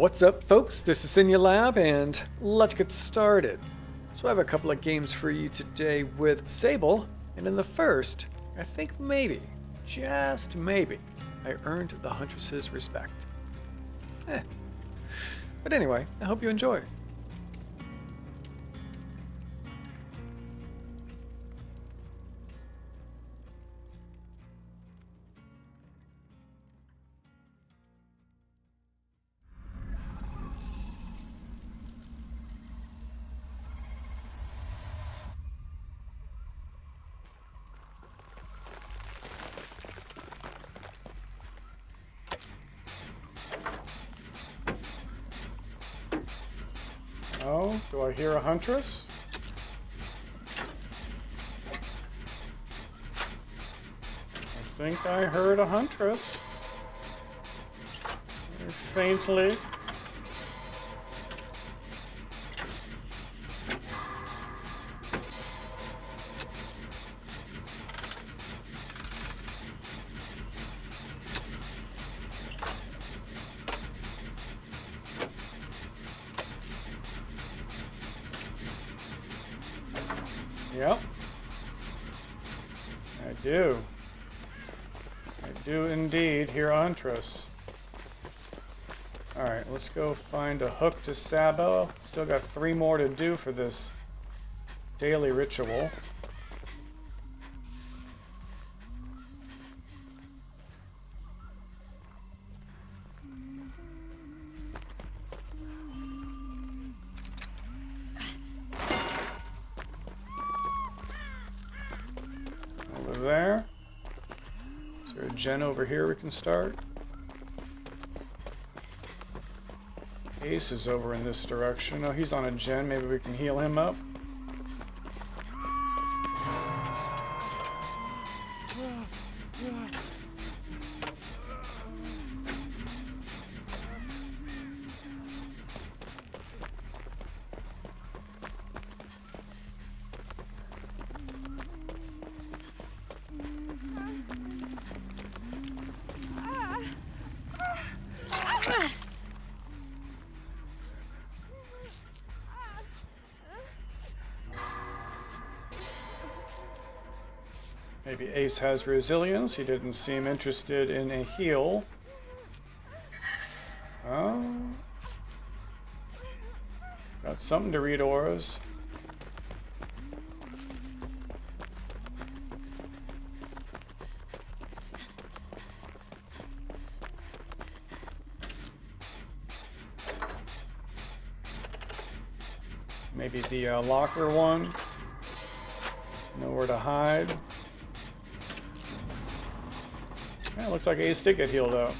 What's up, folks? This is Sinulab, and let's get started. So, I have a couple of games for you today with Sable, and in the first, I think maybe, just maybe, I earned the Huntress's respect. Eh. But anyway, I hope you enjoy. Do I hear a huntress? I think I heard a huntress. Very faintly. Huntress. Alright, let's go find a hook to Sabo. Still got three more to do for this daily ritual. Over there. Is there a gen over here we can start? Ace is over in this direction. Oh, he's on a gen. Maybe we can heal him up. Maybe Ace has resilience. He didn't seem interested in a heal. Oh. Got something to read auras. Maybe the uh, locker one. Nowhere to hide. Looks like Ace did get healed up.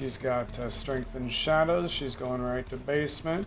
She's got uh, strength and shadows. She's going right to basement.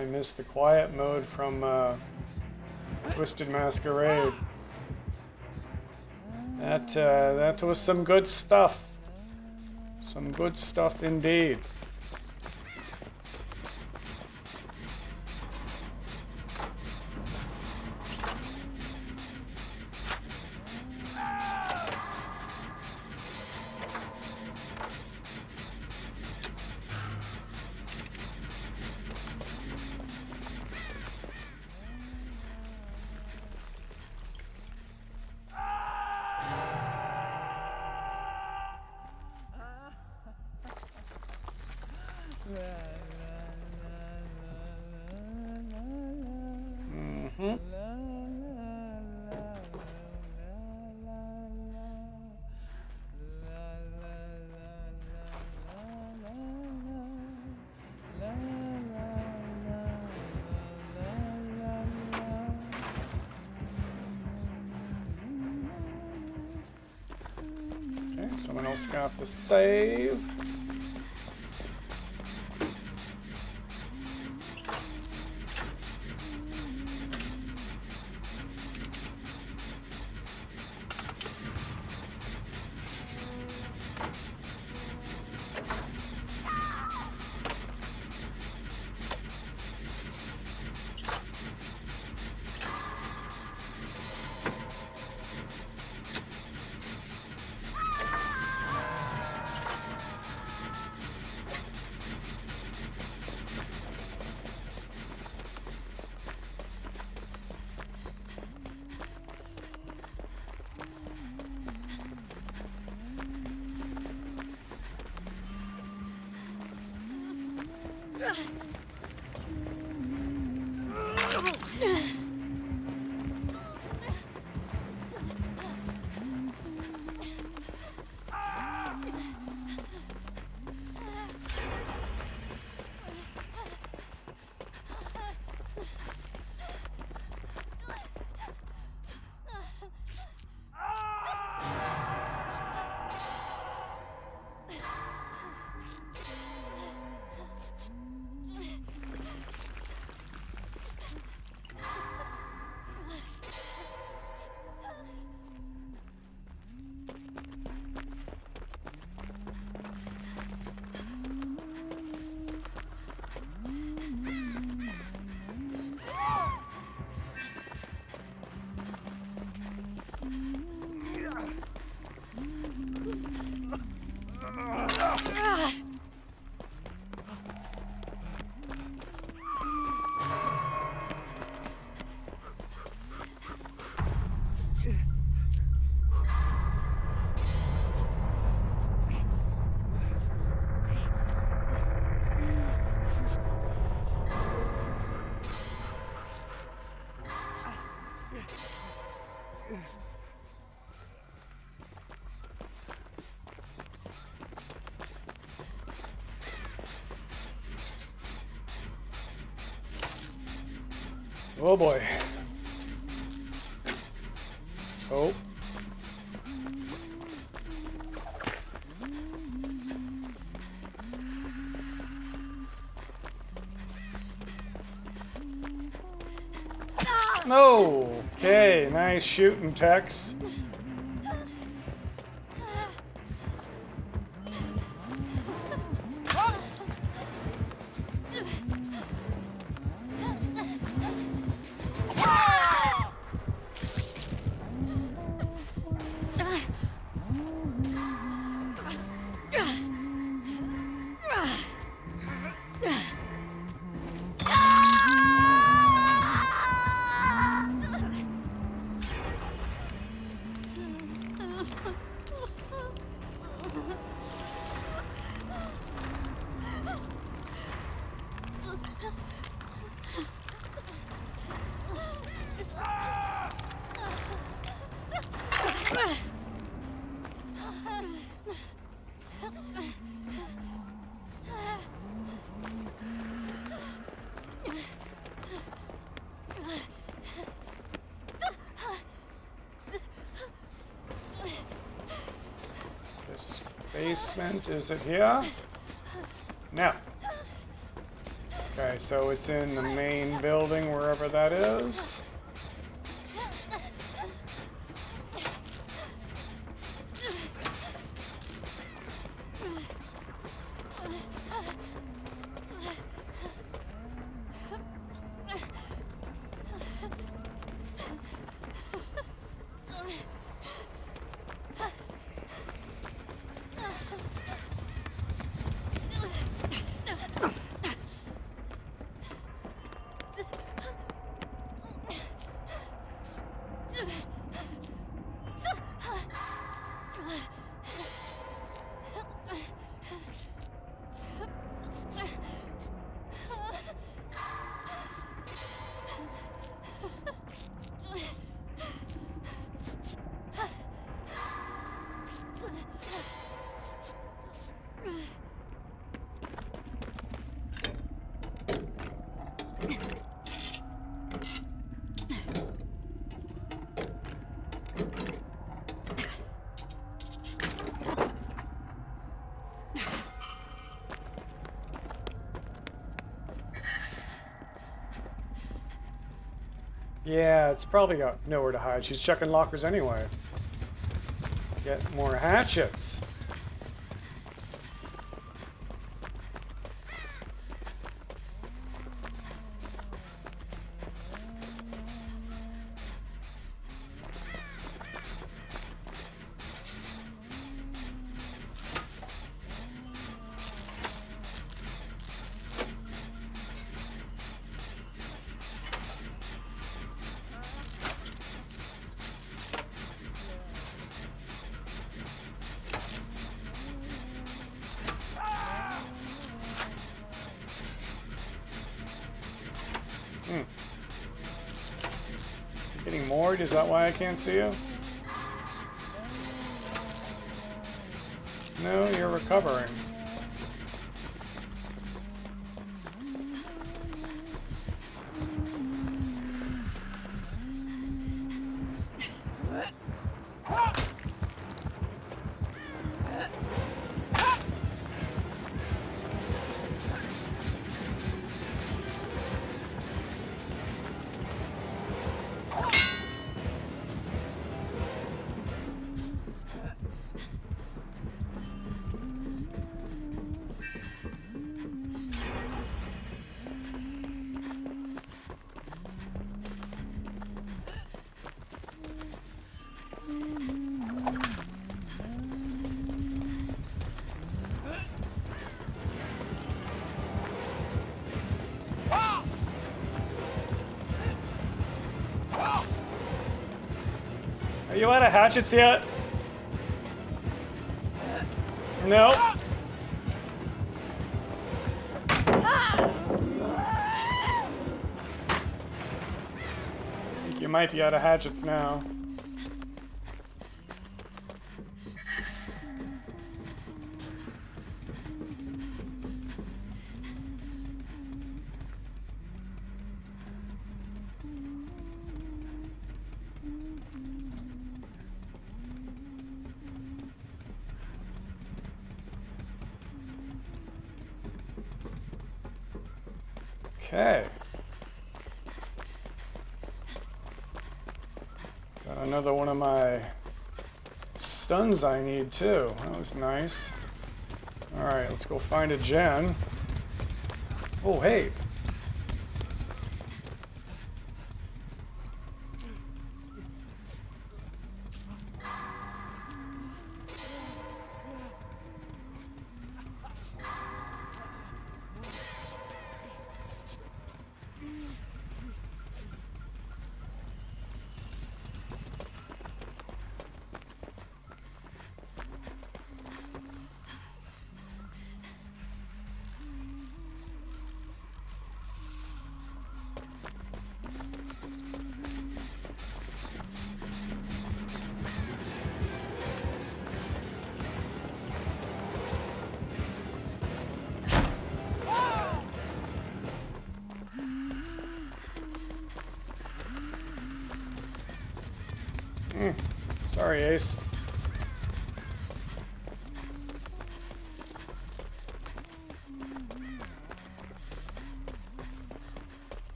I missed the quiet mode from uh, Twisted Masquerade. That uh, that was some good stuff. Some good stuff indeed. Someone else got the save. う。Oh boy. Oh. Okay, nice shooting, Tex. Basement, is it here? No. Okay, so it's in the main building, wherever that is. Yeah, it's probably got nowhere to hide. She's checking lockers anyway. Get more hatchets. Is that why I can't see you? Hatchets yet? No. You might be out of hatchets now. Okay. Got another one of my stuns I need too. That was nice. Alright, let's go find a gen. Oh, hey. Sorry, Ace.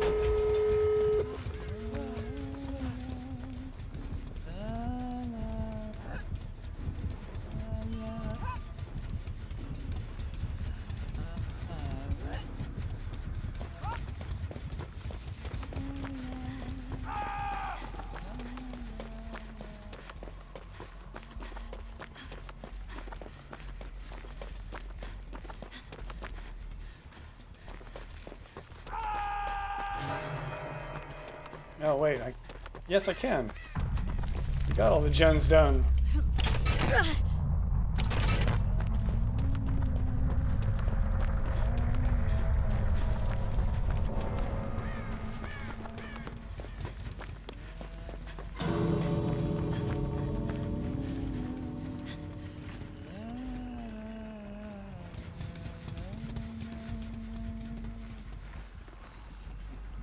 Oh. Oh, Oh, wait. I, yes, I can. You got all the gens done.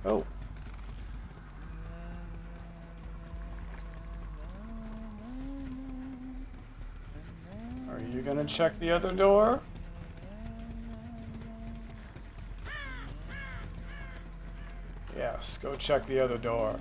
Oh. Are check the other door? Yes, go check the other door.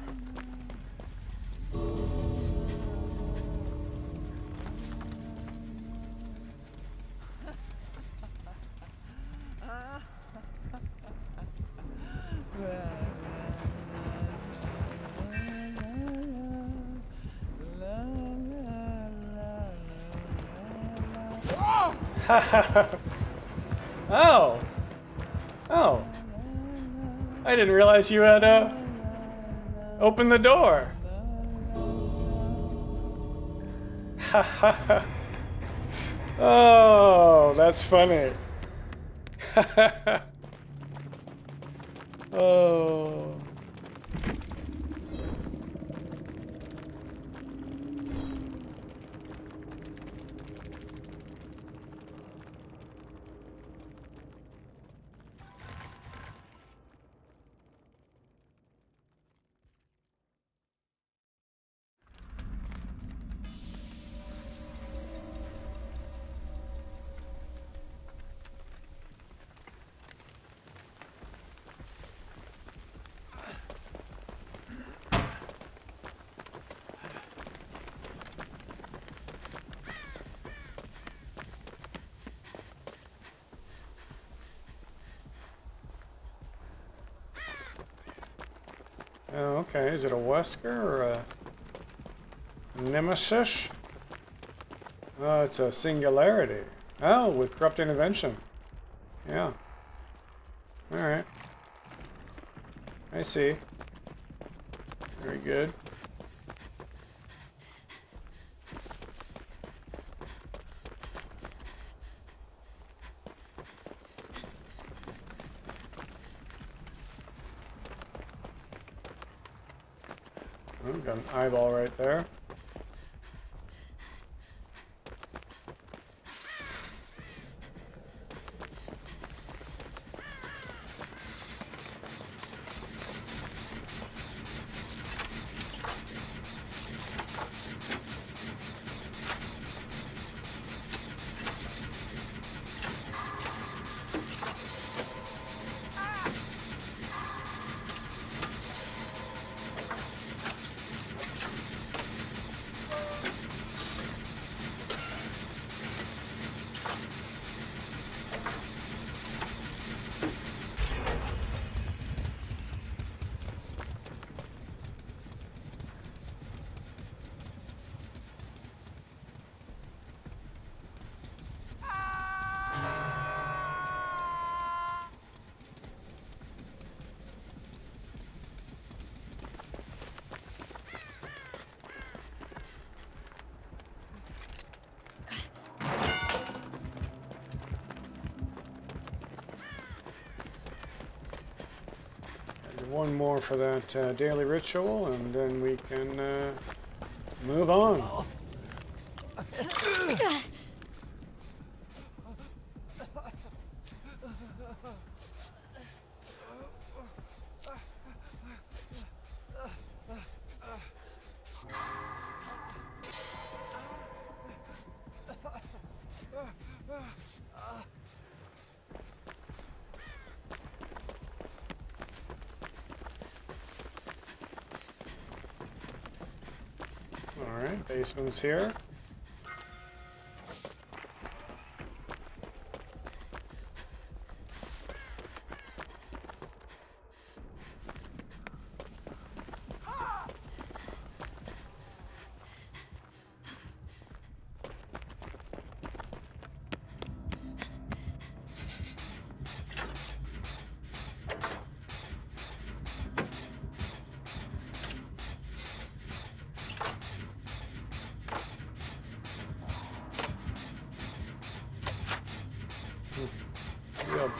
oh. Oh. I didn't realize you had uh opened the door. oh, that's funny. oh. Okay. Is it a Wesker or a Nemesis? Oh, it's a singularity. Oh, with corrupt intervention. Yeah. Alright. I see. Very good. Eyeball right there. One more for that uh, daily ritual, and then we can uh, move on. Basement's here. Maybe I'll,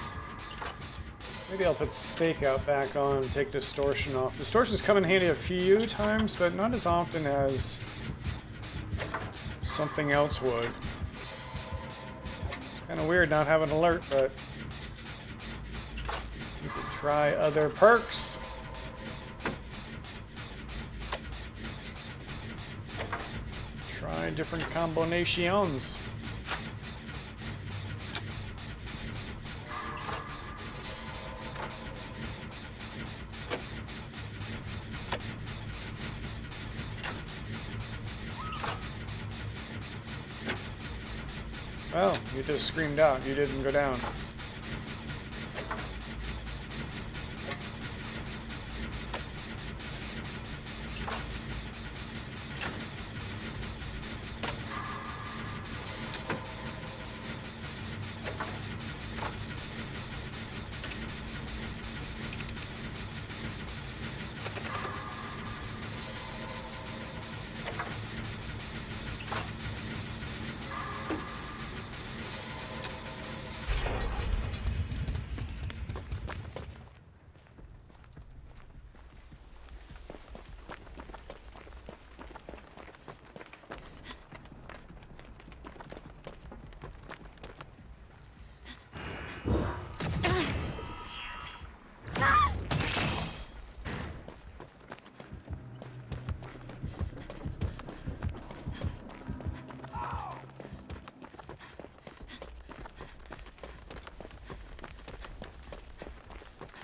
maybe I'll put stakeout back on and take distortion off. Distortion's come in handy a few times, but not as often as something else would. Kind of weird not having alert, but you could try other perks. Try different combinations. Just screamed out. You didn't go down.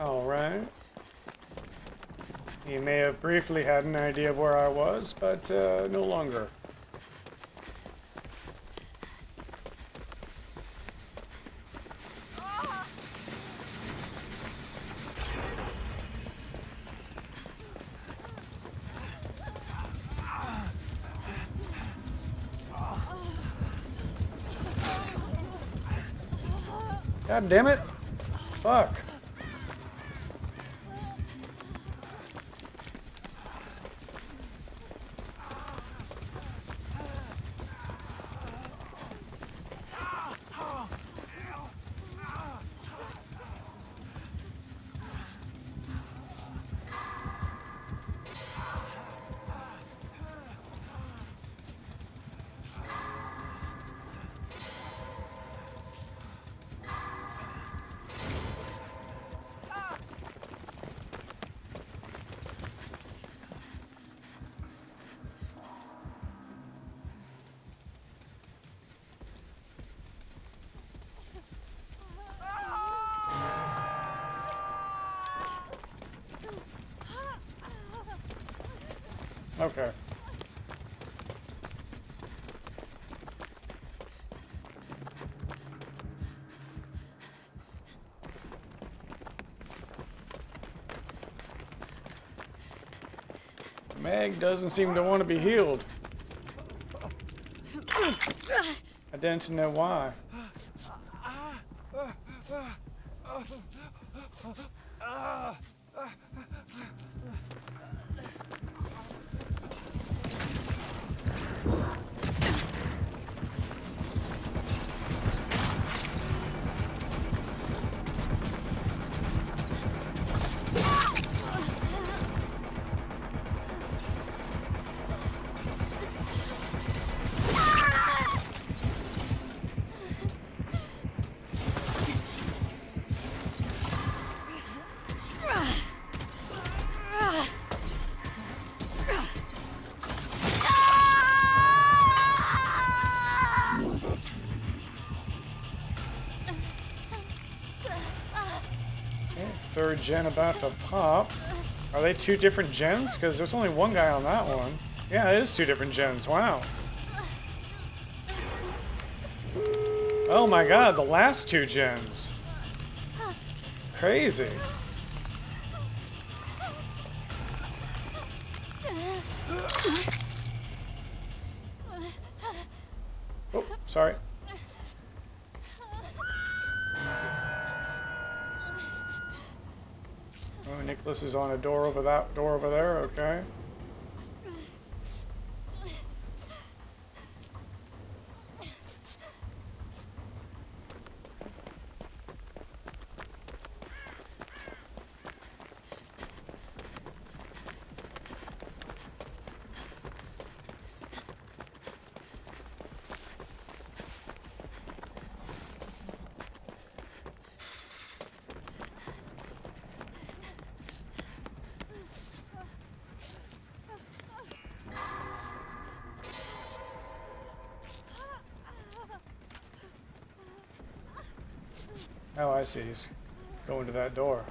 Alright. You may have briefly had an idea of where I was, but uh, no longer. God damn it! Fuck. Okay. Meg doesn't seem to want to be healed. I didn't know why. Gen about to pop. Are they two different gens? Because there's only one guy on that one. Yeah, it is two different gens. Wow. Oh my god, the last two gens. Crazy. Oh, Nicholas is on a door over that door over there, okay. He's going to that door.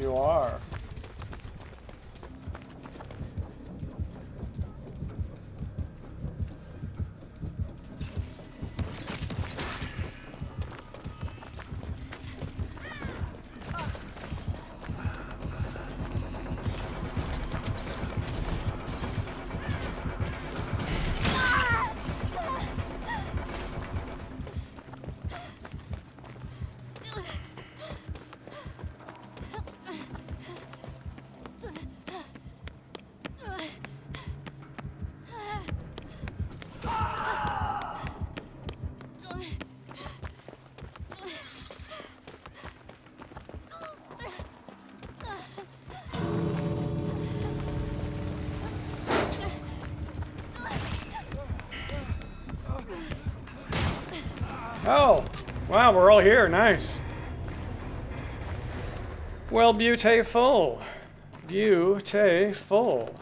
You are. Oh, wow, we're all here. Nice. Well, beautiful. Beautiful.